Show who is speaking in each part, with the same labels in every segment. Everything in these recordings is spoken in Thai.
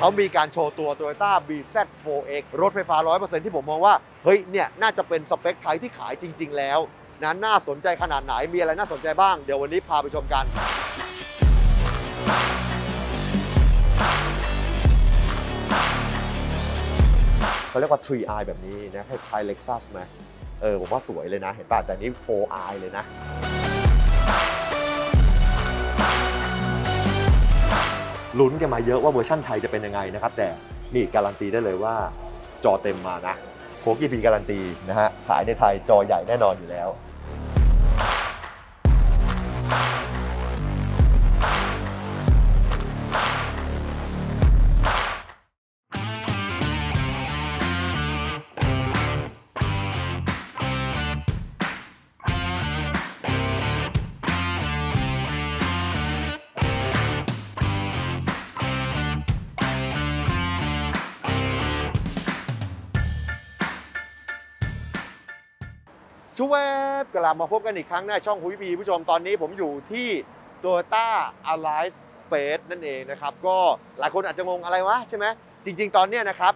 Speaker 1: เขามีการโชว์ตัว Toyota BZ4X รถไฟฟ้า 100%ที่ผมมองว่า เฮ้ย เนี่ย น่าจะเป็นสเปคไทยที่ขายจริง ๆ แล้วนะน่าสนใจขนาดไหน มีอะไรน่าสนใจบ้าง เดี๋ยววันนี้พาไปชมกันเขาเรียกว่า3 eye แบบนี้นะคล้ายๆ Lexus ไหมเออ ผมว่าสวยเลยนะ เห็นป่ะ แต่นี้4 eye เลยนะ ลุ้นกันมาเยอะว่าเวอร์ชั่นไทยจะเป็นยังไงนะครับ แต่นี่การันตีได้เลยว่าจอเต็มมานะโคกีพีการันตีนะฮะขายในไทยจอใหญ่แน่นอนอยู่แล้ว กลับมาพบกันอีกครั้งหน้าช่องคุยพีผู้ชมตอนนี้ผมอยู่ที่ Toyota Alive Space นั่นเองนะครับ ก็หลายคนอาจจะงงอะไรวะใช่ไหมจริง ๆ ตอนนี้นะครับ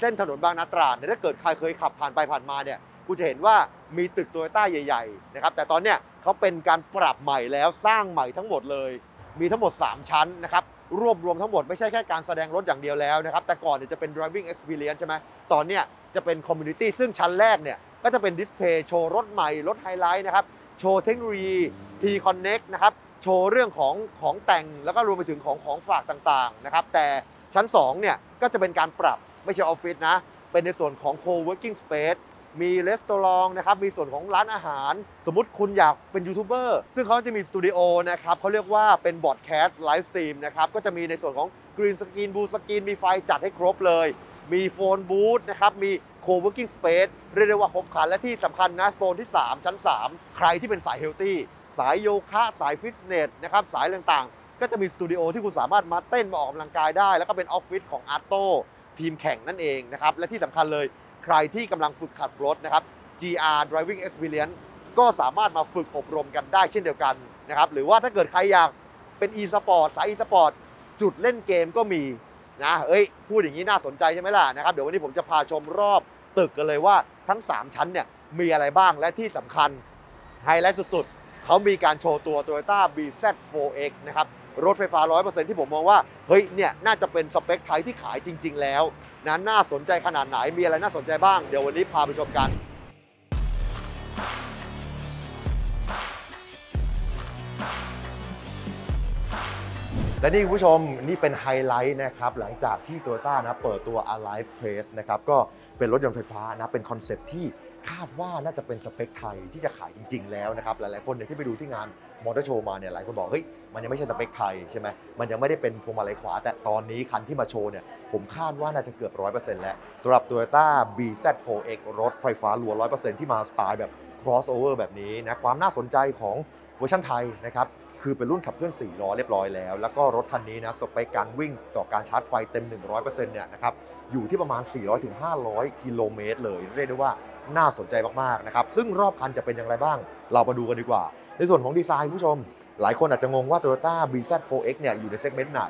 Speaker 1: เส้นถนนบางนาตราดเนี่ยถ้าเกิดใครเคยขับผ่านไปผ่านมาเนี่ยคุณจะเห็นว่ามีตึกโตโยต้าใหญ่ๆนะครับแต่ตอนเนี้ยเขาเป็นการปรับใหม่แล้วสร้างใหม่ทั้งหมดเลย มีทั้งหมด 3 ชั้นนะครับรวบรวมทั้งหมดไม่ใช่แค่การแสดงรถอย่างเดียวแล้วนะครับแต่ก่อนเนี่ยจะเป็น driving experience ใช่ไหมตอนเนี้ยจะเป็น community ซึ่งชั้นแรกเนี่ย ก็จะเป็น display โชว์รถใหม่ รถไฮไลท์นะครับ โชว์เทคโนโลยี T Connect นะครับ โชว์เรื่องของของแต่งแล้วก็รวมไปถึงของของฝากต่างๆนะครับ แต่ชั้น2เนี่ยก็จะเป็นการปรับไม่ใช่ออฟฟิศนะ เป็นในส่วนของ co-working space มี restaurant นะครับ มีส่วนของร้านอาหาร สมมติคุณอยากเป็นยูทูบเบอร์ ซึ่งเขาจะมีสตูดิโอนะครับเขาเรียกว่าเป็น broadcast live stream นะครับ ก็จะมีในส่วนของgreen screen blue screen มีไฟจัดให้ครบเลย มี phone booth นะครับ มี co-working space เรียกได้ว่าครบครันและที่สำคัญนะโซนที่ 3 ชั้น 3 ใครที่เป็นสาย healthy สายโยคะสายฟิตเนสนะครับสายต่างๆ ก็จะมีสตูดิโอที่คุณสามารถมาเต้นมาออกกำลังกายได้ แล้วก็เป็นออฟฟิศของอาร์โตทีมแข่งนั่นเองนะครับและที่สำคัญเลยใครที่กำลังฝึกขับรถนะครับ GR Driving Experience ก็สามารถมาฝึกอบรมกันได้เช่นเดียวกันนะครับหรือว่าถ้าเกิดใครอยากเป็น e-sport สาย e-sport จุดเล่นเกมก็มี นะเอ้ยพูดอย่างนี้น่าสนใจใช่ไหมล่ะนะครับเดี๋ยววันนี้ผมจะพาชมรอบตึกกันเลยว่าทั้ง 3 ชั้นเนี่ยมีอะไรบ้างและที่สำคัญไฮไลท์สุดๆ เขามีการโชว์ตัว Toyota BZ4X นะครับรถไฟฟ้า 100%ที่ผมมองว่า เฮ้ย เนี่ย น่าจะเป็นสเปคไทยที่ขายจริง ๆ แล้วนะน่าสนใจขนาดไหน มีอะไรน่าสนใจบ้าง เดี๋ยววันนี้พาไปชมกัน และนี่คุณผู้ชมนี่เป็นไฮไลท์นะครับหลังจากที่ t o y ต้านะเปิดตัว Alive Space นะครับก็เป็นรถยนต์ไฟฟ้านะเป็นคอนเซ็ปที่คาดว่าน่าจะเป็นสเปคไทยที่จะขายจริง ๆ แล้วนะครับหลายๆคนเนี่ยที่ไปดูที่งานมอเตอร์โชว์มาเนี่ยหลายคนบอกเฮ้ยมันยังไม่ใช่สเปคไทยใช่ไหมมันยังไม่ได้เป็นพวงมาลัยขวา แต่ตอนนี้คันที่มาโชว์เนี่ยผมคาดว่าน่าจะเกือบ 100%แล้วสำหรับ Toyota BZ4X รถไฟฟ้าล้วน100%ที่มาสไตล์แบบ crossover แบบนี้นะความน่าสนใจของเวอร์ชันไทยนะครับ คือเป็นรุ่นขับเคลื่อน4ล้อเรียบร้อยแล้ว แล้วก็รถคันนี้นะสเปคการวิ่งต่อการชาร์จไฟเต็ม 100%เนี่ยนะครับอยู่ที่ประมาณ 400-500ถึง500 กิโลเมตรเลย เรียกได้ว่าน่าสนใจมากๆนะครับซึ่งรอบคันจะเป็นอย่างไรบ้าง เรามาดูกันดีกว่า ในส่วนของดีไซน์ผู้ชม หลายคนอาจจะงงว่า Toyota BZ4X เนี่ยอยู่ใน segment ไหน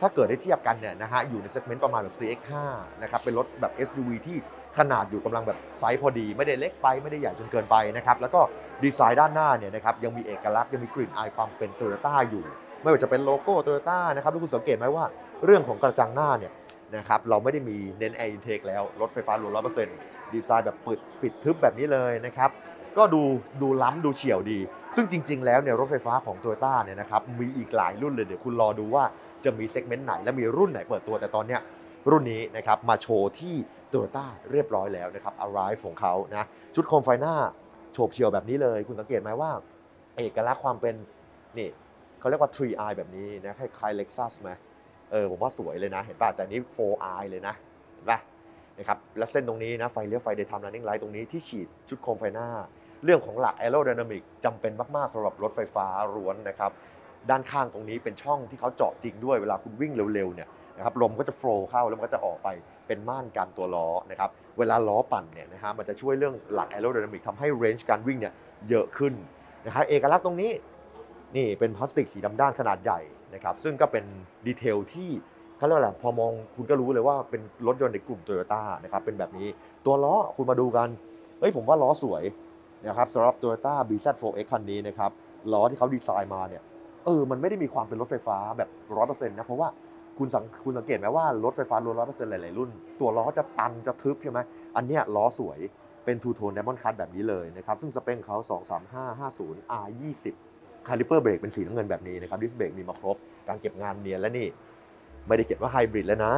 Speaker 1: ถ้าเกิดได้เทียบกันเนี่ยนะฮะอยู่ใน segment ประมาณแบบ CX5 นะครับเป็นรถแบบ SUV ที่ ขนาดอยู่กำลังแบบไซส์พอดี ไม่ได้เล็กไปไม่ได้ใหญ่จนเกินไปนะครับแล้วก็ดีไซน์ด้านหน้าเนี่ยนะครับยังมีเอกลักษณ์ยังมีกลิ่นอายความเป็นโตโยต้าอยู่ ไม่ว่าจะเป็นโลโก้โตโยต้านะครับทุกคุณสังเกตไหมว่าเรื่องของกระจังหน้าเนี่ยนะครับเราไม่ได้มีเน้น air intake แล้ว รถไฟฟ้าล้วนร้อยเปอร์เซ็นต์ดีไซน์แบบปิดปิดทึบแบบนี้เลยนะครับก็ดูดูล้ำดูเฉี่ยวดี ซึ่งจริง ๆ แล้วเนี่ยรถไฟฟ้าของโตโยต้าเนี่ยนะครับมีอีกหลายรุ่นเลยเดี๋ยวคุณรอดูว่าจะมี segment ไหนและมีรุ่นไหนเปิดตัวแต่ตอนเนี้ยรุ่นนี้นะครับมาโชว์ที่ โตโยต้าเรียบร้อยแล้วนะครับ Arrive ของเขานะชุดโคมไฟหน้าโฉบเฉียวแบบนี้เลย คุณสังเกตไหมว่า เอกลักษณ์ความเป็นนี่เขาเรียกว่า3 eye แบบนี้นะคล้ายๆ Lexus ไหมเออผมว่าสวยเลยนะ เห็นป่ะแต่นี้4 eye เลยนะเห็นป่ะนะครับแล้วเส้นตรงนี้นะไฟเลี้ยวไฟ daytime running light ตรงนี้ที่ฉีดชุดโคมไฟหน้า เรื่องของหลัก aerodynamic จำเป็นมากๆสำหรับรถไฟฟ้าร้วนนะครับด้านข้างตรงนี้เป็นช่องที่เขาเจาะจริงด้วยเวลาคุณวิ่งเร็วๆเนี่ย นะครับลมก็จะโฟล์เข้าแล้วมันก็จะออกไปเป็นม่านกันตัวล้อนะครับเวลาล้อปั่นเนี่ยนะฮะมันจะช่วยเรื่องหลัก aerodynamic ทำให้ range การวิ่งเนี่ยเยอะขึ้นนะฮะเอกลักษณ์ตรงนี้นี่เป็นพลาสติกสีดำด้านขนาดใหญ่นะครับซึ่งก็เป็นดีเทลที่เขาเรียกว่าอะพอมองคุณก็รู้เลยว่าเป็นรถยนต์ในกลุ่มโตโยต้านะครับเป็นแบบนี้ตัวล้อคุณมาดูกันเฮ้ยผมว่าล้อสวยนะครับสำหรับ Toyota BZ4X คันนี้นะครับล้อที่เขาดีไซน์มาเนี่ยเออมันไม่ได้มีความเป็นรถไฟฟ้าแบบร้อยเปอร์เซ็นต์นะเพราะว่า คุณสังคุณสังเกตไหมว่ารถไฟฟ้าร้อยเปอร์เซ็นต์หลายๆรุ่น ตัวล้อจะตันจะทึบใช่ไหมอันเนี้ยล้อสวยเป็นทูโทน Diamond Cut แบบนี้เลยนะครับซึ่งสเปคเขา 23550 R20 คาลิเปอร์เบรกเป็นสีน้ำเงินแบบนี้นะครับดิสเบรกมีมาครบ การเก็บงานเนียนและนี่ ไม่ได้เขียนว่าไฮบริดแล้วนะ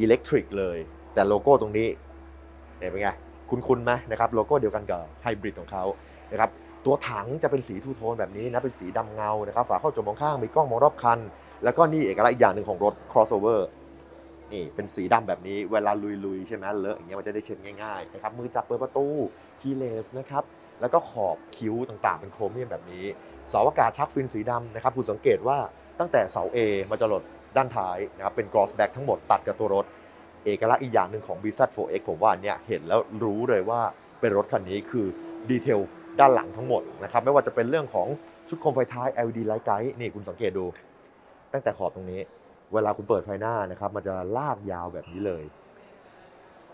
Speaker 1: electric เลย แต่โลโก้ตรงนี้เห็นเป็นไงคุ้นๆไหมนะครับโลโก้เดียวกันกับไฮบริดของเขานะครับตัวถังจะเป็นสี two-tone แบบนี้นะเป็นสีดำเงานะครับฝาครอบกระจกมองข้างมีกล้องมองรอบคัน แล้วก็นี่เอกลักษณ์อีกอย่างหนึ่งของรถ crossover นี่เป็นสีดำแบบนี้เวลาลุยๆใช่ไหมเลอะอย่างเงี้ยมันจะได้เช็ดง่ายๆนะครับมือจับเปิดประตู keyless นะครับแล้วก็ขอบคิ้วต่างๆ เป็นโครเมียมแบบนี้เสาอากาศ shark fin สีดำนะครับคุณสังเกตว่าตั้งแต่เสา A มาจรดด้านท้ายนะครับเป็น gloss black ทั้งหมดตัดกับตัวรถ เอกลักษณ์อีกอย่างหนึ่งของ BZ4X ผมว่าเนี่ยเห็นแล้วรู้เลยว่าเป็นรถคันนี้คือ detail ด้านหลังทั้งหมดนะครับไม่ว่าจะเป็นเรื่องของชุดโคมไฟท้าย LED light guide นี่คุณสังเกตดู ตั้งแต่ขอบตรงนี้ เวลาคุณเปิดไฟหน้านะครับ มันจะลากยาวแบบนี้เลย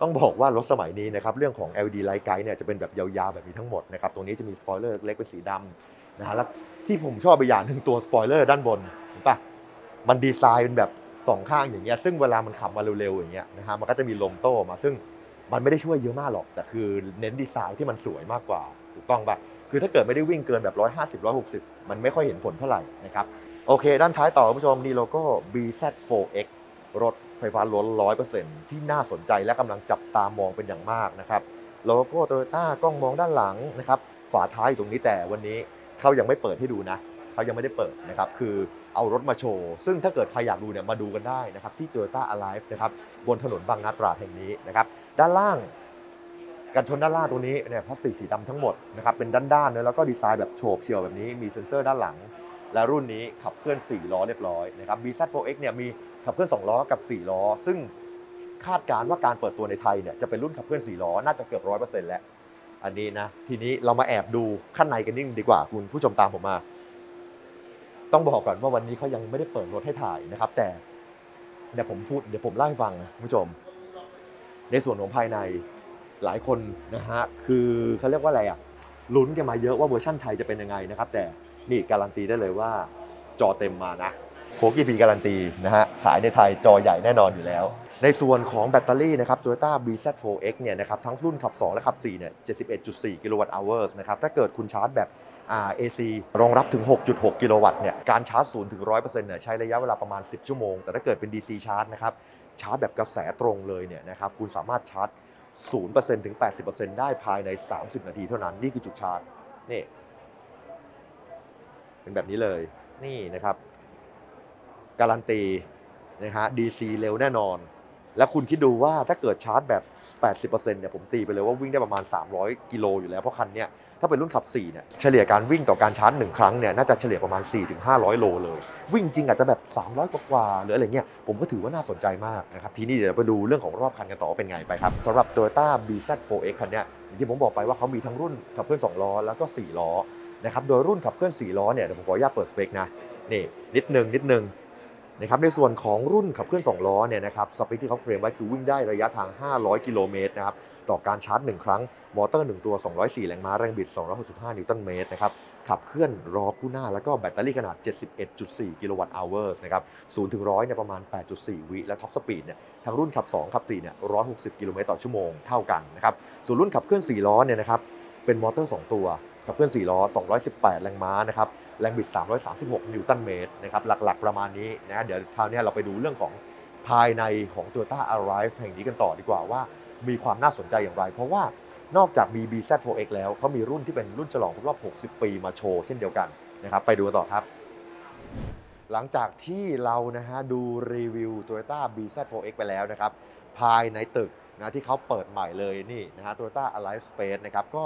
Speaker 1: ต้องบอกว่ารถสมัยนี้นะครับ เรื่องของ LED light guide เนี่ยจะเป็นแบบยาวๆแบบนี้ทั้งหมดนะครับ ตรงนี้จะมีสปอยเลอร์เล็กเป็นสีดำนะฮะแล้วที่ผมชอบไปอย่างหนึ่งตัวสปอยเลอร์ด้านบนเห็นปะมันดีไซน์เป็นแบบสองข้างอย่างเงี้ยซึ่งเวลามันขับมาเร็วๆอย่างเงี้ยนะฮะมันก็จะมีลมโต้มา ซึ่งมันไม่ได้ช่วยเยอะมากหรอก แต่คือเน้นดีไซน์ที่มันสวยมากกว่า ถูกต้องปะคือถ้าเกิดไม่ได้วิ่งเกินแบบ 150 160 มันไม่ค่อยเห็นผลเท่าไหร่นะครับ โอเค ด้านท้ายต่อคุณผู้ชมนี่โลโก้ BZ4X รถไฟฟ้าล้วน100%ที่น่าสนใจและกำลังจับตามองเป็นอย่างมากนะครับโลโก้โตโยต้ากล้องมองด้านหลังนะครับฝาท้ายอยู่ตรงนี้แต่วันนี้เขายังไม่เปิดให้ดูนะเขายังไม่ได้เปิดนะครับคือเอารถมาโชว์ ซึ่งถ้าเกิดใครอยากดูเนี่ยมาดูกันได้นะครับที่ Toyota Alive นะครับบนถนนบางนาตราดแห่งนี้นะครับด้านล่างกันชนด้านล่างตรงนี้เนี่ยพลาสติกสีดำทั้งหมดนะครับเป็นด้านๆเลยแล้วก็ดีไซน์แบบโฉบเฉี่ยวแบบนี้มีเซ็นเซอร์ด้านหลัง และรุ่นนี้ขับเคลื่อน 4 ล้อเรียบร้อยนะครับ BZ4X เนี่ยมีขับเคลื่อน 2 ล้อกับ 4 ล้อ ซึ่งคาดการณ์ว่าการเปิดตัวในไทยเนี่ยจะเป็นรุ่นขับเคลื่อน 4 ล้อ น่าจะเกือบ100%แล้ว อันนี้นะ ทีนี้เรามาแอบดูข้างในกันนิดนึงดีกว่าคุณผู้ชมตามผมมา ต้องบอกก่อนว่าวันนี้เขายังไม่ได้เปิดรถให้ถ่ายนะครับ แต่เดี๋ยวผมพูดเดี๋ยวผมเล่าให้ฟังนะคุณผู้ชม ในส่วนของภายในหลายคนนะฮะคือเขาเรียกว่าอะไรอะลุ้นกันมาเยอะว่าเวอร์ชั่นไทยจะเป็นยังไงนะครับ แต่ นี่การันตีได้เลยว่าจอเต็มมานะโคกีพีการันตีนะฮะขายในไทยจอใหญ่แน่นอนอยู่แล้ว ในส่วนของแบตเตอรี่นะครับ Toyota BZ4X เนี่ยนะครับทั้งรุ่นขับ 2 และขับ 4 เนี่ย 71.4 กิโลวัตต์ hours นะครับถ้าเกิดคุณชาร์จแบบอ่า AC รองรับถึง 6.6 กิโลวัตต์เนี่ยการชาร์จ0ถึง100%เนี่ยใช้ระยะเวลาประมาณ 10 ชั่วโมง แต่ถ้าเกิดเป็น DC ชาร์จนะครับชาร์จแบบกระแสตรงเลยเนี่ยนะครับคุณสามารถชาร์จ0%ถึง 80%ได้ภายใน 30 นาทีเท่านั้นนี่คือจุดชาร์จนี่ เป็นแบบนี้เลยนี่นะครับ การันตีนะฮะ DC เร็วแน่นอน แล้วคุณคิดดูว่าถ้าเกิดชาร์จแบบ 80%เนี่ยผมตีไปเลยว่าวิ่งได้ประมาณ 300 กิโลอยู่แล้วเพราะคันเนี้ยถ้าเป็นรุ่นขับ 4 เนี่ย เฉลี่ยการวิ่งต่อการชาร์จ 1 ครั้งเนี่ย น่าจะเฉลี่ยประมาณ 4-500 โลเลย วิ่งจริงอาจจะแบบ 300 กว่าหรืออะไรเงี้ย ผมก็ถือว่าน่าสนใจมากนะครับ ทีนี้เดี๋ยวไปดูเรื่องของรอบคันกันต่อว่าเป็นไงไปครับสำหรับ Toyota BZ4X คันเนี้ยอย่างที่ผมบอกไปว่าเขามีทั้งรุ่นขับเคลื่อน2ล้อแล้วก็ 4 ล้อ นะครับโดยรุ่นขับเคลื่อน4ล้อเนี่ยเดี๋ยวผมขออนุญาตเปิดสเปคนะนี่นิดนึงนิดนึงนะครับในส่วนของรุ่นขับเคลื่อน2ล้อเนี่ยนะครับสเปคที่เขาเคลมไว้คือวิ่งได้ระยะทาง 500 กิโลเมตรนะครับต่อการชาร์จ 1 ครั้ง มอเตอร์ 1 ตัว 204 แรงม้าแรงบิด 265 นิวตันเมตรนะครับขับเคลื่อนล้อคู่หน้า แล้วก็แบตเตอรี่ขนาด 71.4 กิโลวัตต์ hours นะครับ0ถึง100เนี่ยประมาณ 8.4 วิและ top speed เนี่ยทั้งรุ่นขับ 2 ขับ 4 เนี่ย 160 กิโลเมตรต่อชั่วโมงเท่ากันนะครับส่วนรุ่นขับเคลื่อน 4 ล้อเนี่ยนะครับเป็นมอเตอร์ 2 ตัว ขับเคลื่อน4ล้อ 218 แรงม้านะครับ แรงบิด 336 นิวตันเมตรนะครับ หลักๆประมาณนี้นะเดี๋ยวคราวนี้เราไปดูเรื่องของภายในของ Toyota Arrive แห่งนี้กันต่อดีกว่าว่ามีความน่าสนใจอย่างไร เพราะว่านอกจากมี BZ4X แล้วเขามีรุ่นที่เป็นรุ่นฉลองครบรอบ 60 ปีมาโชว์เช่นเดียวกันนะครับ ไปดูต่อครับ หลังจากที่เรานะฮะดูรีวิว Toyota BZ4X ไปแล้วนะครับ ภายในตึก นะที่เขาเปิดใหม่เลยนี่นะฮะ Toyota Alive Space นะครับก็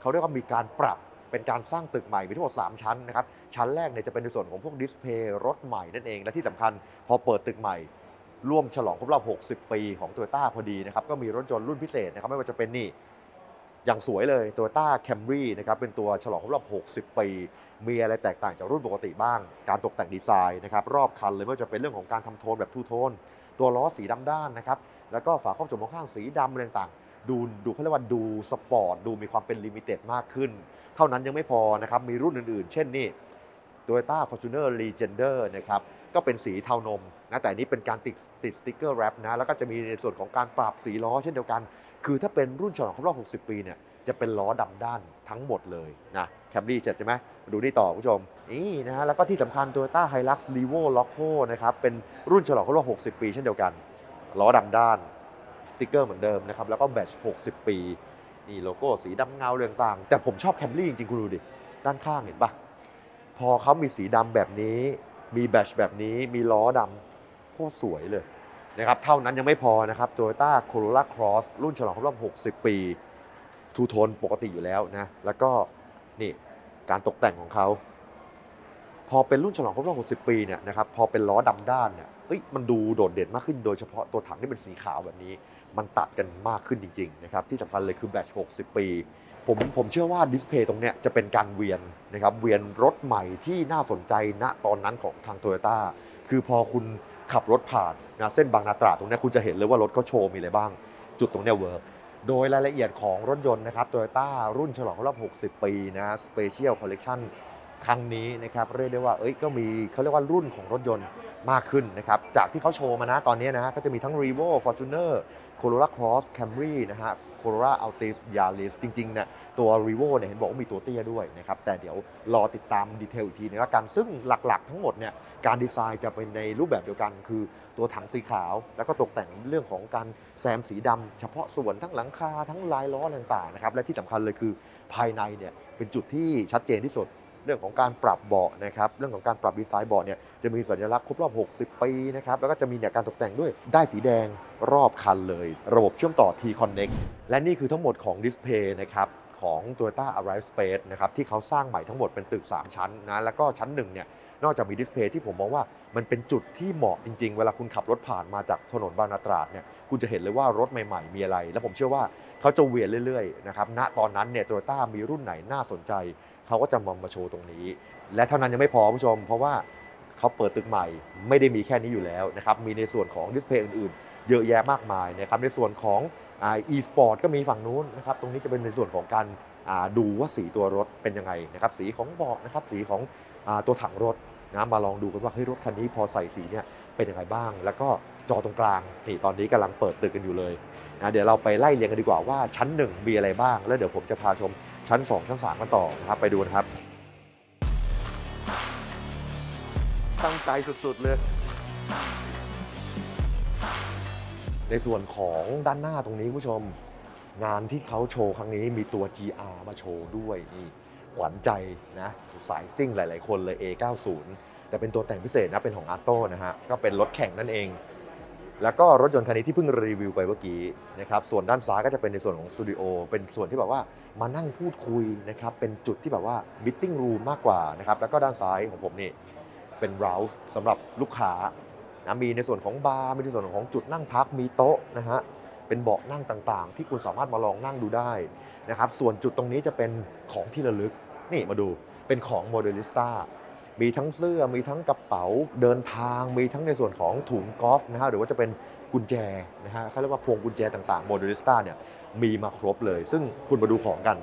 Speaker 1: เขาเรียกว่ามีการปรับเป็นการสร้างตึกใหม่มีทั้งหมด 3 ชั้นนะครับชั้นแรกเนี่ยจะเป็นในส่วนของพวกดิสเพย์รถใหม่นั่นเอง และที่สำคัญพอเปิดตึกใหม่ ร่วมฉลองครบรอบ 60 ปีของ Toyota พอดีนะครับก็มีรถยนต์รุ่นพิเศษนะครับไม่ว่าจะเป็นนี่อย่างสวยเลย Toyota Camry นะครับเป็นตัวฉลองครบรอบ 60 ปี มีอะไรแตกต่างจากรุ่นปกติบ้าง การตกแต่งดีไซน์นะครับรอบคันเลยไม่ว่าจะเป็นเรื่องของการทำโทนแบบ two-tone ตัวล้อสีดำด้านนะครับ แล้วก็ฝาครอบกระจกมองข้างสีดำอะไรต่างๆดูดูเขาเรียกว่าดูสปอร์ตดูมีความเป็น limited มากขึ้น เท่านั้นยังไม่พอนะครับมีรุ่นอื่นๆ เช่นนี่ Toyota Fortuner Legender นะครับก็เป็นสีเทานมนะแต่นี้เป็นการติดติดสติ๊กเกอร์ wrap นะแล้วก็จะมีในส่วนของการปรับสีล้อเช่นเดียวกัน คือถ้าเป็นรุ่นฉลองครบรอบ 60 ปีเนี่ยจะเป็นล้อดำด้านทั้งหมดเลยนะแคมรี่เจ็ดใช่ไหมมาดูนี่ต่อคุณผู้ชม นี่นะฮะแล้วก็ที่สำคัญ Toyota Hilux Revo Rocco นะครับเป็นรุ่นฉลองครบรอบ 60 ปีเช่นเดียวกัน ล้อดำด้านสติกเกอร์เหมือนเดิมนะครับ แล้วก็ badge 60 ปี นี่โลโก้สีดำเงาเรืองต่าง แต่ผมชอบแคมรี่จริงๆ คุณดูดิ ด้านข้างเห็นปะพอเขามีสีดำแบบนี้ มีแบตแบบนี้ มีล้อดำโคตรสวยเลยนะครับ เท่านั้นยังไม่พอนะครับ Toyota Corolla Cross รุ่นฉลองครบรอบ 60 ปี ทูโทนปกติอยู่แล้วนะ แล้วก็นี่การตกแต่งของเขา พอเป็นรุ่นฉลองครบรอบ 60 ปีเนี่ยนะครับ พอเป็นล้อดำด้านเนี่ย เอ้ยมันดูโดดเด่นมากขึ้นโดยเฉพาะตัวถังที่เป็นสีขาวแบบนี้ มันตัดกันมากขึ้นจริงๆนะครับที่สำคัญเลยคือแบต60 ปี ผมผมเชื่อว่า display ตรงเนี้ยจะเป็นการเวียนนะครับเวียนรถใหม่ที่น่าสนใจณตอนนั้นของทางโตโยต้าคือพอคุณขับรถผ่านนะเส้นบางนาตราดตรงเนี้ยคุณจะเห็นเลยว่ารถเขาโชว์มีอะไรบ้าง จุดตรงเนี้ย work โดยรายละเอียดของรถยนต์นะครับ Toyota รุ่นฉลองครบรอบ 60 ปีนะ Special Collection ครั้งนี้นะครับเรียกได้ว่าเอ้ยก็มีเขาเรียกว่ารุ่นของรถยนต์มากขึ้นนะครับจากที่เขาโชว์มานะตอนนี้นะฮะก็จะมีทั้ง Revo Fortuner Corolla Cross Camry นะฮะ Corolla Altis Yaris จริงๆเนี่ยตัว Revo เนี่ยเห็นบอกว่ามีตัวเตี้ยด้วยนะครับแต่เดี๋ยวรอติดตามดีเทลอีกทีนึงละกันซึ่งหลักๆทั้งหมดเนี่ยการดีไซน์จะเป็นในรูปแบบเดียวกัน คือตัวถังสีขาว แล้วก็ตกแต่งเรื่องของการแซมสีดำเฉพาะส่วนทั้งหลังคาทั้งลายล้อต่างๆนะครับและที่สำคัญเลยคือภายในเนี่ยเป็นจุดที่ชัดเจนที่สุด เรื่องของการปรับเบาะนะครับเรื่องของการปรับดีไซน์เบาะเนี่ยจะมีสัญลักษณ์ครบรอบ 60 ปีนะครับแล้วก็จะมีเนี่ยการตกแต่งด้วยได้สีแดงรอบคันเลย ระบบเชื่อมต่อ T-Connect และนี่คือทั้งหมดของดิสเพย์นะครับของ Toyota Arrive Space นะครับที่เขาสร้างใหม่ทั้งหมดเป็นตึก 3 ชั้นนะแล้วก็ชั้นหนึ่งเนี่ย นอกจากมีดิสเพย์ที่ผมมองว่ามันเป็นจุดที่เหมาะจริงๆ เวลาคุณขับรถผ่านมาจากถนนบางนาตราดเนี่ยคุณจะเห็นเลยว่ารถใหม่ๆ มีอะไร แล้วผมเชื่อว่าเขาจะเวียนเรื่อยๆนะครับณตอนนั้นเนี่ยโตโยต้ามีรุ่นไหนน่าสนใจ เขาก็จะมามาโชว์ตรงนี้ และเท่านั้นยังไม่พอคุณผู้ชม เพราะว่าเขาเปิดตึกใหม่ไม่ได้มีแค่นี้อยู่แล้วนะครับมีในส่วนของดิสเพย์อื่นๆ เยอะแยะมากมายนะครับในส่วนของอ่า e-sport ก็มีฝั่งนู้นนะครับตรงนี้จะเป็นในส่วนของการดูว่าสีตัวรถเป็นยังไงนะครับสีของเบาะนะครับสีของอตัวถังรถ นะมาลองดูกันว่าเฮ้ยรถคันนี้พอใส่สีเนี่ยเป็นยังไงบ้าง แล้วก็จอตรงกลางนี่ตอนนี้กำลังเปิดตึกกันอยู่เลยนะเดี๋ยวเราไปไล่เรียงกันดีกว่าว่าชั้น 1 มีอะไรบ้าง แล้วเดี๋ยวผมจะพาชมชั้น 2 ชั้น3กันต่อนะครับไปดูนะครับ ตั้งใจสุดๆเลยในส่วนของด้านหน้าตรงนี้คุณผู้ชม งานที่เขาโชว์ครั้งนี้มีตัว GR มาโชว์ด้วยนี่ ขวัญใจนะสายซิ่งหลาย ๆ คนเลย A90 แต่เป็นตัวแต่งพิเศษนะเป็นของ a r t o นะฮะก็เป็นรถแข่งนั่นเอง แล้วก็รถยนต์คันนี้ที่เพิ่งรีวิวไปเมื่อกี้นะครับส่วนด้านซ้ายก็จะเป็นในส่วนของสตูดิโอเป็นส่วนที่แบบว่ามานั่งพูดคุยนะครับเป็นจุดที่แบบว่า meeting room มากกว่านะครับแล้วก็ด้านซ้ายของผมนี่เป็นร o ส์สำหรับลูกค้านะมีในส่วนของบาร์มีในส่วนของจุดนั่งพักมีโต๊ะนะฮะเป็นเบาะนั่งต่างๆ ที่คุณสามารถมาลองนั่งดูได้นะครับส่วนจุดตรงนี้จะเป็นของที่ระลึก นี่มาดูเป็นของโมเดลิสต้ามีทั้งเสื้อมีทั้งกระเป๋าเดินทาง มีทั้งในส่วนของถุงกอล์ฟนะฮะหรือว่าจะเป็นกุญแจนะฮะเขาเรียกว่าพวงกุญแจต่างๆโมเดลิสต้าเนี่ยมีมาครบเลย ซึ่งคุณมาดูของกัน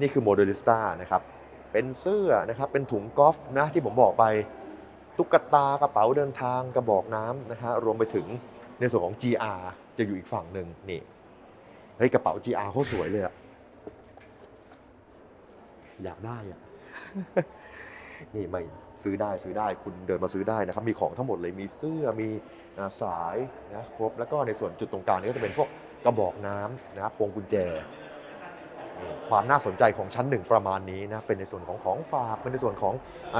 Speaker 1: นี่คือโมเดลิสต้านะครับเป็นเสื้อนะครับเป็นถุงกอล์ฟนะที่ผมบอกไปตุ๊กตากระเป๋าเดินทางกระบอกน้ำนะฮะรวมไปถึงในส่วนของ GR จะอยู่อีกฝั่งหนึ่งนี่เฮ้ยกระเป๋า GR โคตรสวยเลยอะ อยากได้อะนี่ไม่ซื้อได้ซื้อได้คุณเดินมาซื้อได้นะครับ มีของทั้งหมดเลยมีเสื้อมีสายนะครบแล้วก็ในส่วนจุดตรงกลางนี่ก็จะเป็นพวกกระบอกน้ำนะครับพวงกุญแจ ความน่าสนใจของชั้นหนึ่งประมาณนี้นะเป็นในส่วนของของฝากเป็นในส่วนของ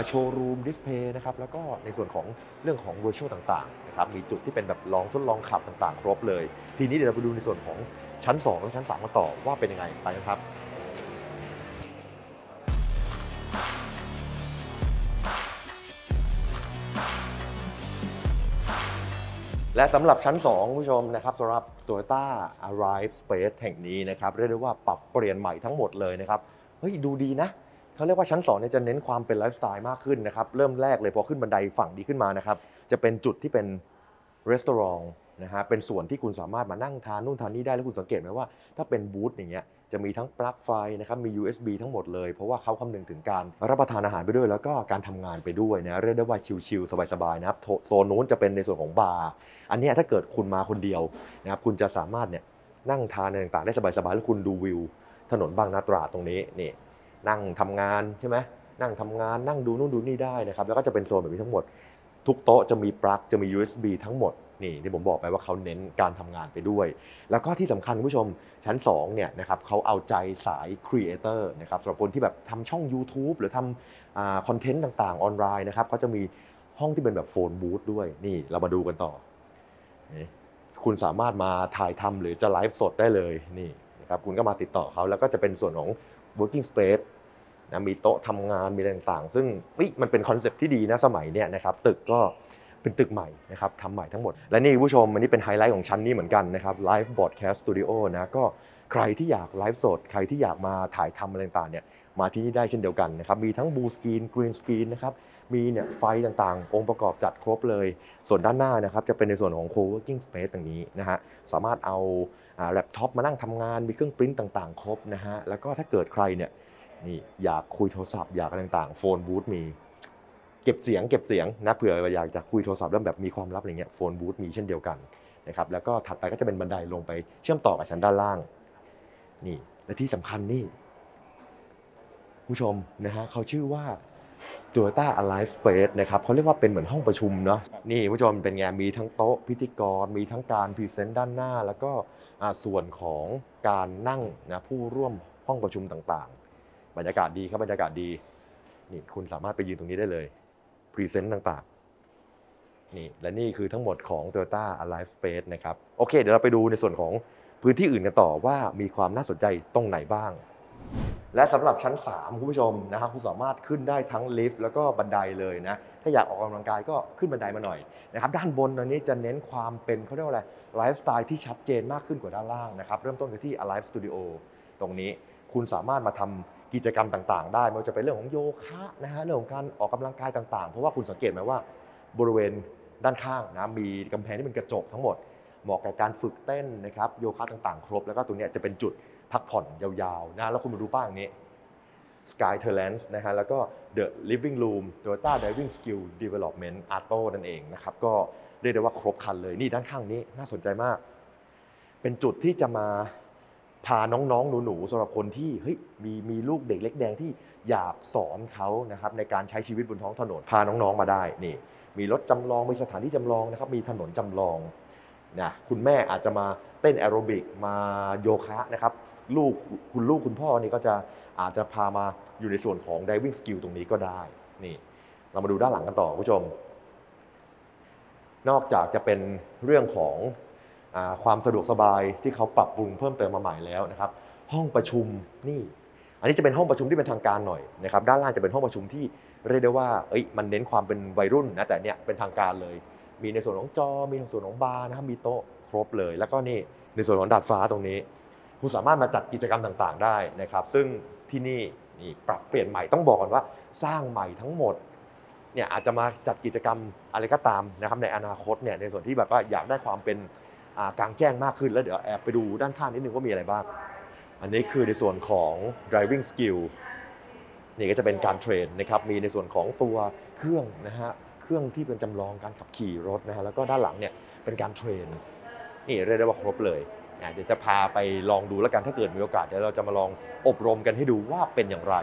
Speaker 1: โชว์รูมดิสเพย์นะครับแล้วก็ในส่วนของเรื่องของ Virtual ต่างๆนะครับมีจุดที่เป็นแบบลองทดลองขับต่างๆ ครบเลย ทีนี้เดี๋ยวเราไปดูในส่วนของชั้น 2 และชั้น3กันต่อว่าเป็นยังไงไปกันครับ และสำหรับชั้น 2 ผู้ชมนะครับสำหรับ Toyota ALIVE Space แห่งนี้นะครับเรียกได้ว่าปรับเปลี่ยนใหม่ทั้งหมดเลยนะครับเฮ้ยดูดีนะเขาเรียกว่าชั้น2เนี่ยจะเน้นความเป็นไลฟ์สไตล์มากขึ้นนะครับเริ่มแรกเลยพอขึ้นบันไดฝั่งนี้ขึ้นมานะครับจะเป็นจุดที่เป็นรีสอร์ทนะฮะเป็นส่วนที่คุณสามารถมานั่งทานนู่นทานนี่ได้แล้วคุณสังเกตไหมว่า ถ้าเป็นบูธอย่างเงี้ย จะมีทั้งปลั๊กไฟนะครับมี USB ทั้งหมดเลย เพราะว่าเขาคำนึงถึงการรับประทานอาหารไปด้วย แล้วก็การทำงานไปด้วยนะเรียกได้ว่าชิลๆสบายๆนะครับโทโซนนู้นจะเป็นในส่วนของบาร์อันเนี้ยถ้าเกิดคุณมาคนเดียวนะครับคุณจะสามารถเนี่ยนั่งทานอะไรต่างๆได้สบายๆแล้วคุณดูวิว ถนนบางนาตราดตรงนี้นี่นั่งทำงานใช่ไหมนั่งทำงานนั่งดูนู่นดูนี่ได้นะครับแล้วก็จะเป็นโซนแบบนี้ทั้งหมด ทุกโต๊ะจะมีปลั๊กจะมี USB ทั้งหมด นี่ที่ผมบอกไปว่าเขาเน้นการทำงานไปด้วย แล้วก็ที่สำคัญคุณผู้ชมชั้น2เนี่ยนะครับเขาเอาใจสายครีเอเตอร์นะครับสำหรับคนที่แบบทำช่อง YouTube หรือทำคอนเทนต์ต่างๆ ออนไลน์นะครับเขาจะมีห้องที่เป็นแบบ phone booth ด้วยนี่เรามาดูกันต่อนี่คุณสามารถมาถ่ายทำหรือจะไลฟ์สดได้เลยนี่นะครับคุณก็มาติดต่อเขาแล้วก็จะเป็นส่วนของ working space นะมีโต๊ะทำงานมีอะไรต่างๆ ซึ่งมันเป็น concept ที่ดีนะสมัยเนี่ยนะครับตึกก็ เป็นตึกใหม่นะครับทำใหม่ทั้งหมด และนี่ผู้ชมอันนี้เป็นไฮไลท์ของชั้นนี้เหมือนกันนะครับ Live Broadcast Studio นะก็ใครที่อยากไลฟ์สด ใครที่อยากมาถ่ายทำอะไรต่างๆเนี่ยมาที่นี่ได้เช่นเดียวกันนะครับ มีทั้ง blue screen green screen นะครับ มีเนี่ยไฟต่างๆ องค์ประกอบจัดครบเลย ส่วนด้านหน้านะครับจะเป็นในส่วนของ co-working space อย่างนี้นะฮะ สามารถเอาแล็ปท็อปมานั่งทำงาน มีเครื่องปริ้นต่างๆ ครบนะฮะ แล้วก็ถ้าเกิดใครเนี่ยนี่อยากคุยโทรศัพท์อยากอะไรต่างๆ phone booth มี เก็บเสียงเก็บเสียงนะเผื่ออยากจะคุยโทรศัพท์เรื่องแบบมีความลับอะไรเงี้ย phone booth มีเช่นเดียวกันนะครับแล้วก็ถัดไปก็จะเป็นบันไดลงไปเชื่อมต่อกับชั้นด้านล่างนี่และที่สำคัญนี่ผู้ชมนะฮะเขาชื่อว่า Toyota Alive Space นะครับเขาเรียกว่าเป็นเหมือนห้องประชุมเนาะนี่ผู้ชมเป็นไงมีทั้งโต๊ะพิธีกร มีทั้งการ present ด้านหน้า แล้วก็อ่าส่วนของการนั่งนะผู้ร่วมห้องประชุมต่างๆ บรรยากาศดีครับบรรยากาศดีนี่คุณสามารถไปยืนตรงนี้ได้เลย present ต่างๆนี่และนี่คือทั้งหมดของ Toyota Alive Space นะครับ โอเค เดี๋ยวเราไปดูในส่วนของพื้นที่อื่นกันต่อว่ามีความน่าสนใจตรงไหนบ้าง และสำหรับชั้น 3 คุณผู้ชมนะครับคุณสามารถขึ้นได้ทั้งลิฟต์แล้วก็บันไดเลยนะ ถ้าอยากออกกำลังกายก็ขึ้นบันไดมาหน่อยนะครับด้านบนตอนนี้จะเน้นความเป็นเขาเรียกว่าอะไรไลฟ์สไตล์ที่ชัดเจนมากขึ้นกว่าด้านล่างนะครับเริ่มต้นกันที่ Alive Studio ตรงนี้คุณสามารถมาทำ กิจกรรมต่างๆ ได้ไม่ว่าจะเป็นเรื่องของโยคะนะฮะเรื่องของการออกกำลังกายต่างๆ เพราะว่าคุณสังเกตไหมว่าบริเวณด้านข้างนะมีกำแพงที่เป็นกระจกทั้งหมดเหมาะกับการฝึกเต้นนะครับโยคะต่างๆ ครบ แล้วก็ตรงเนี้ยจะเป็นจุดพักผ่อนยาวๆนะแล้วคุณมาดูป้ายอย่างนี้ Sky t e r l a n c e นะฮะแล้วก็ The Living Room Toyota Diving Skill Development Auto นั่นเองนะครับก็เรียกได้ว่าครบครันเลยนี่ด้านข้างนี้น่าสนใจมาก เป็นจุดที่จะมา พาน้องๆ หนูๆสำหรับคนที่เฮ้ยมีมีลูกเด็กเล็กแดงที่อยากสอนเขานะครับในการใช้ชีวิตบนท้องถนนพาน้องๆมาได้นี่ มีรถจำลองมีสถานที่จำลองนะครับมีถนนจำลองนะคุณแม่อาจจะมาเต้นแอโรบิกมาโยคะนะครับลูกคุณลูกคุณพ่อนี่ก็จะอาจจะพามาอยู่ในส่วนของ diving skill ตรงนี้ก็ได้นี่ เรามาดูด้านหลังกันต่อคุณผู้ชม นอกจากจะเป็นเรื่องของ ความสะดวกสบายที่เขาปรับปรุงเพิ่มเติมมาใหม่แล้วนะครับ ห้องประชุมนี่ อันนี้จะเป็นห้องประชุมที่เป็นทางการหน่อยนะครับ ด้านล่างจะเป็นห้องประชุมที่เรียกได้ว่าเอ้ยมันเน้นความเป็นวัยรุ่นนะแต่เนี่ยเป็นทางการเลย มีในส่วนของจอ มีในส่วนของบาร์นะครับมีโต๊ะครบเลย แล้วก็นี่ในส่วนของดาดฟ้าตรงนี้ คุณสามารถมาจัดกิจกรรมต่างๆ ได้นะครับ ซึ่งที่นี่นี่ปรับเปลี่ยนใหม่ต้องบอกก่อนว่า สร้างใหม่ทั้งหมดเนี่ยอาจจะมาจัดกิจกรรมอะไรก็ตามนะครับในอนาคตเนี่ยในส่วนที่แบบว่าอยากได้ความเป็น กลางแจ้งมากขึ้นแล้วเดี๋ยวแอบไปดูด้านข้างนิดนึงว่ามีอะไรบ้าง อันนี้คือในส่วนของ driving skill นี่ก็จะเป็นการเทรนนะครับ มีในส่วนของตัวเครื่องนะฮะ เครื่องที่เป็นจำลองการขับขี่รถนะฮะ แล้วก็ด้านหลังเนี่ยเป็นการเทรน นี่เรียกได้ว่าครบเลยนะเดี๋ยวจะพาไปลองดูแล้วกันถ้าเกิดมีโอกาสเดี๋ยวเราจะมาลองอบรมกันให้ดูว่าเป็นอย่างไร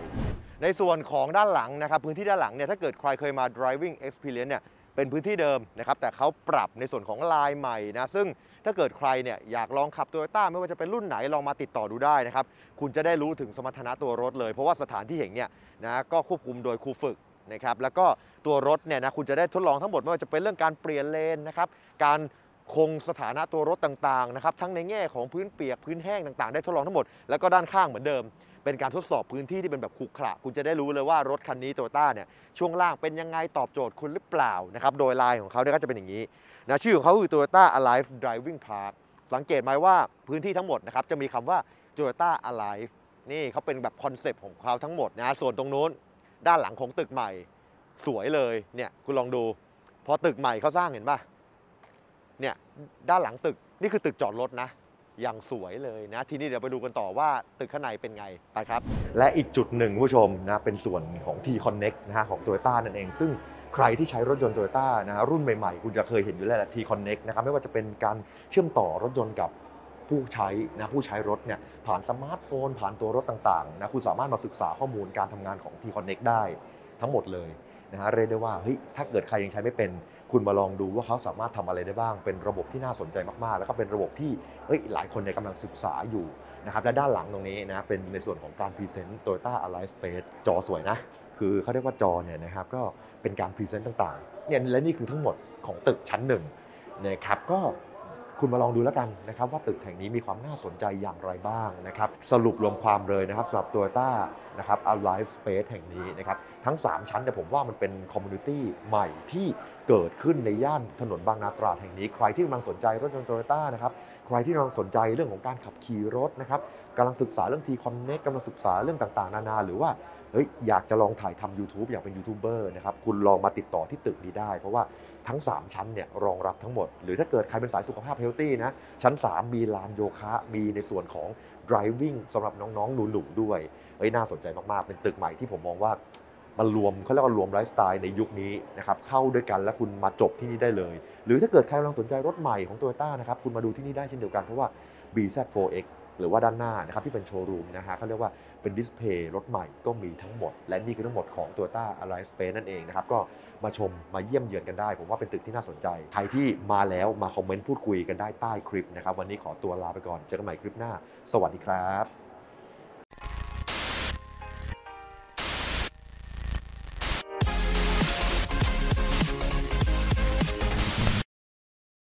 Speaker 1: ในส่วนของด้านหลังนะครับพื้นที่ด้านหลังเนี่ยถ้าเกิดใครเคยมา driving experience เนี่ย เป็นพื้นที่เดิมนะครับแต่เขาปรับในส่วนของลายใหม่นะซึ่งถ้าเกิดใครเนี่ยอยากลองขับ Toyota ไม่ว่าจะเป็นรุ่นไหนลองมาติดต่อดูได้นะครับคุณจะได้รู้ถึงสมรรถนะตัวรถเลย เพราะว่าสถานที่แห่งเนี่ยนะก็ควบคุมโดยครูฝึกนะครับแล้วก็ตัวรถเนี่ยนะคุณจะได้ทดลองทั้งหมดไม่ว่าจะเป็นเรื่องการเปลี่ยนเลนนะครับการคงสถานะตัวรถต่างๆนะครับทั้งในแง่ของพื้นเปียกพื้นแห้งต่างๆ ได้ทดลองทั้งหมดแล้วก็ด้านข้างเหมือนเดิม เป็นการทดสอบพื้นที่ที่เป็นแบบขรุขระคุณจะได้รู้เลยว่ารถคันนี้โตโยต้าเนี่ยช่วงล่างเป็นยังไงตอบโจทย์คุณหรือเปล่านะครับโดยลายของเขาเนี่ยก็จะเป็นอย่างนี้นะชื่อของเขาคือ Toyota Alive Driving Park สังเกตไหมว่าพื้นที่ทั้งหมดนะครับจะมีคำว่า Toyota Alive นี่เขาเป็นแบบ concept ของเขาทั้งหมดนะส่วนตรงนู้นด้านหลังของตึกใหม่สวยเลยเนี่ยคุณลองดู พอตึกใหม่เขาสร้างเห็นป่ะเนี่ยด้านหลังตึกนี่คือตึกจอดรถนะ อย่างสวยเลยนะ ทีนี้เดี๋ยวไปดูกันต่อว่าตึกข้างในเป็นไงไปครับ และอีกจุดหนึ่งผู้ชมนะเป็นส่วนของ T Connect นะฮะของ Toyota นั่นเอง ซึ่งใครที่ใช้รถยนต์ Toyota นะฮะรุ่นใหม่ๆ คุณจะเคยเห็นอยู่แล้วแหละ T Connect นะครับไม่ว่าจะเป็นการเชื่อมต่อรถยนต์กับผู้ใช้นะผู้ใช้รถเนี่ยผ่านสมาร์ทโฟน ผ่านตัวรถต่างๆนะคุณสามารถมาศึกษาข้อมูลการทำงานของ T Connect ได้ทั้งหมดเลยนะฮะเรียกได้ว่าเฮ้ยถ้าเกิดใครยังใช้ไม่เป็น คุณมาลองดูว่าเขาสามารถทำอะไรได้บ้าง เป็นระบบที่น่าสนใจมากๆ แล้วก็เป็นระบบที่เอ้ยหลายคนเนี่ยกำลังศึกษาอยู่นะครับและด้านหลังตรงนี้นะเป็นในส่วนของการ present Toyota Alive Space จอสวยนะ คือเขาเรียกว่าจอเนี่ยนะครับก็เป็นการ present ต่างๆเนี่ยและนี่คือทั้งหมดของตึกชั้นหนึ่งนะครับก็ คุณมาลองดูแล้วกันนะครับว่าตึกแห่งนี้มีความน่าสนใจอย่างไรบ้างนะครับสรุปรวมความเลยนะครับสำหรับ Toyota นะครับ Alive Space แห่งนี้นะครับทั้ง 3 ชั้นเนี่ยผมว่ามันเป็น community ใหม่ที่เกิดขึ้นในย่านถนนบางนาตราดแห่งนี้ ใครที่กำลังสนใจรถยนต์โตโยต้านะครับใครที่กำลังสนใจเรื่องของการขับขี่รถนะครับกำลังศึกษาเรื่อง T Connect กำลังศึกษาเรื่องต่างๆ นานา หรือว่าเฮ้ยอยากจะลองถ่ายทำ YouTube อยากเป็นยูทูบเบอร์นะครับคุณลองมาติดต่อที่ตึกนี้ได้ เพราะว่า ทั้ง 3 ชั้นเนี่ยรองรับทั้งหมด หรือถ้าเกิดใครเป็นสายสุขภาพเฮลตี้นะ ชั้น 3 มีลานโยคะ มีในส่วนของ driving สำหรับน้องๆหนูๆด้วยเฮ้ยน่าสนใจมากๆ เป็นตึกใหม่ที่ผมมองว่ามันรวมเขาเรียกว่ารวมไลฟ์สไตล์ในยุคนี้นะครับเข้าด้วยกันแล้วคุณมาจบที่นี่ได้เลย หรือถ้าเกิดใครกำลังสนใจรถใหม่ของ Toyota นะครับคุณมาดูที่นี่ได้เช่นเดียวกันเพราะว่า BZ4X หรือว่าด้านหน้านะครับที่เป็นโชว์รูมนะฮะเขาเรียกว่า เป็นดิสเพย์รถใหม่ก็มีทั้งหมด และนี่คือทั้งหมดของ Toyota Alive Space นั่นเองนะครับก็มาชมมาเยี่ยมเยือนกันได้ ผมว่าเป็นตึกที่น่าสนใจ ใครที่มาแล้วมาคอมเมนต์พูดคุยกันได้ใต้คลิปนะครับวันนี้ขอตัวลาไปก่อนเจอกันใหม่คลิปหน้า สวัสดีครับ